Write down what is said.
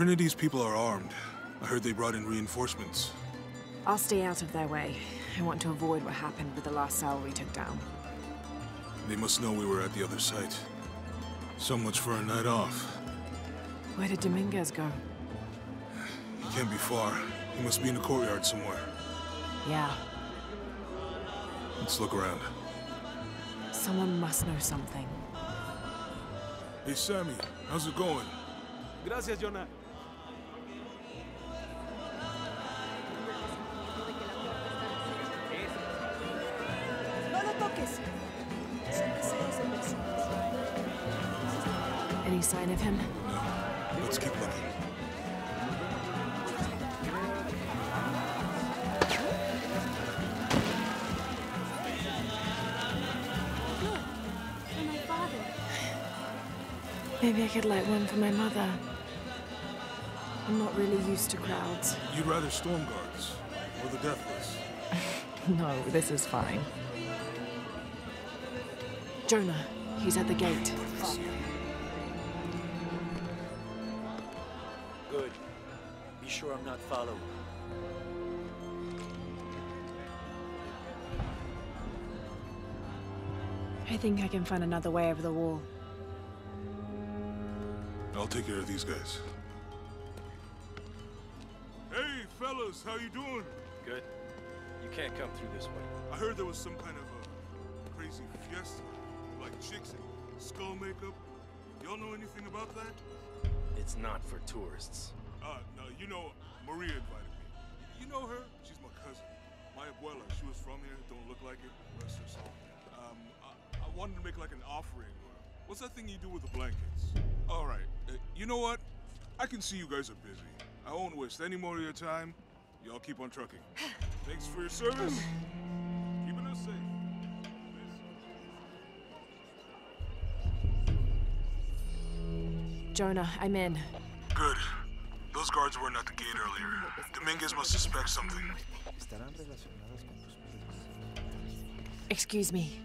Trinity's people are armed. I heard they brought in reinforcements. I'll stay out of their way. I want to avoid what happened with the last cell we took down. They must know we were at the other site. So much for a night off. Where did Dominguez go? He can't be far. He must be in the courtyard somewhere. Yeah, Let's look around. someone must know something. Hey, Sammy, how's it going? Gracias, Jonah. Any sign of him? No. Let's keep looking. Look, for my father. Maybe I could light one for my mother. I'm not really used to crowds. You'd rather storm guards or the deathless? No, this is fine. Jonah, he's at the gate. Good. Be sure I'm not followed. I think I can find another way over the wall. I'll take care of these guys. Hey, fellas, how you doing? Good. You can't come through this way. I heard there was some kind of a crazy fiesta, like chicks in skull makeup. Y'all know anything about that? It's not for tourists. Uh, no, you know, Maria invited me. You know her? She's my cousin. My abuela, she was from here, don't look like it, rest her soul. Um, I, I wanted to make like an offering. What's that thing you do with the blankets? All right, uh, you know what? I can see you guys are busy. I won't waste any more of your time. Y'all keep on trucking. Thanks for your service. Keeping us safe. Jonah, I'm in. Good. Those guards weren't at the gate earlier. Dominguez must suspect something. Excuse me.